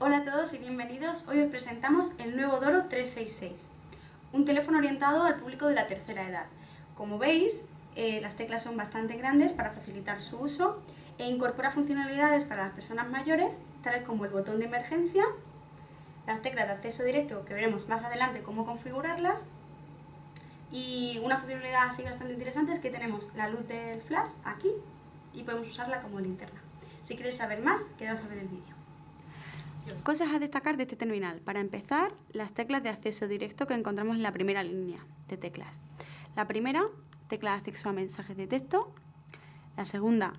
Hola a todos y bienvenidos. Hoy os presentamos el nuevo Doro 366, un teléfono orientado al público de la tercera edad. Como veis, eh, las teclas son bastante grandes para facilitar su uso e incorpora funcionalidades para las personas mayores, tales como el botón de emergencia, las teclas de acceso directo, que veremos más adelante cómo configurarlas, y una funcionalidad así bastante interesante es que tenemos la luz del flash aquí y podemos usarla como linterna. Si queréis saber más, quedaos a ver el vídeo. Cosas a destacar de este terminal. Para empezar, las teclas de acceso directo que encontramos en la primera línea de teclas. La primera, tecla de acceso a mensajes de texto. La segunda,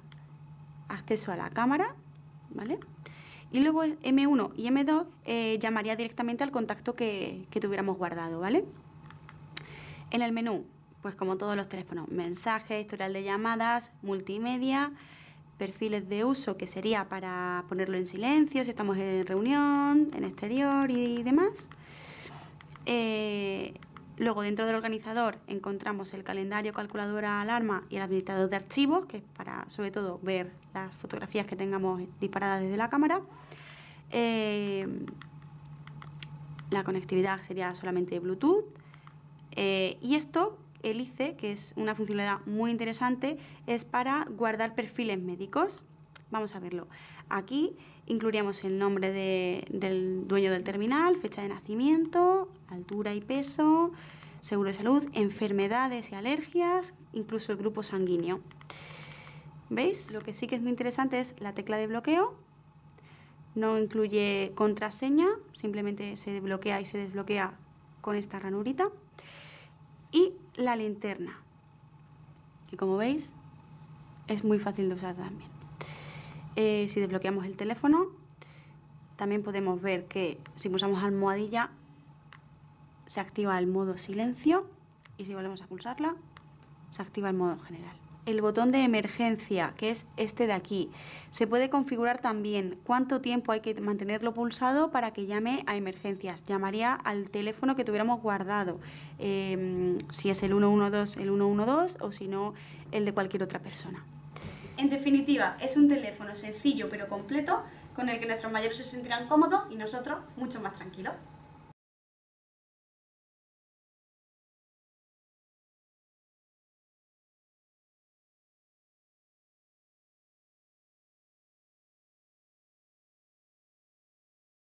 acceso a la cámara, ¿vale? Y luego M1 y M2 eh, llamaría directamente al contacto que, que tuviéramos guardado, ¿vale? En el menú, pues como todos los teléfonos, mensaje, historial de llamadas, multimedia, perfiles de uso que sería para ponerlo en silencio si estamos en reunión, en exterior y demás. Eh, luego dentro del organizador encontramos el calendario, calculadora, alarma y el administrador de archivos, que es para sobre todo ver las fotografías que tengamos disparadas desde la cámara. Eh, la conectividad sería solamente Bluetooth. Eh, y esto el ICE, que es una funcionalidad muy interesante, es para guardar perfiles médicos. Vamos a verlo. Aquí incluiríamos el nombre del dueño del terminal, fecha de nacimiento, altura y peso, seguro de salud, enfermedades y alergias, incluso el grupo sanguíneo. ¿Veis? Lo que sí que es muy interesante es la tecla de bloqueo. No incluye contraseña, simplemente se bloquea y se desbloquea con esta ranurita y la linterna, que como veis es muy fácil de usar también. Eh, si desbloqueamos el teléfono, también podemos ver que si pulsamos almohadilla se activa el modo silencio. Y si volvemos a pulsarla se activa el modo general el botón de emergencia, que es este de aquí. Se puede configurar también cuánto tiempo hay que mantenerlo pulsado para que llame a emergencias. Llamaría al teléfono que tuviéramos guardado, em, si es el 112, el 112 o si no, el de cualquier otra persona. En definitiva, es un teléfono sencillo pero completo con el que nuestros mayores se sentirán cómodos y nosotros mucho más tranquilos.